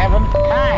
seventh time.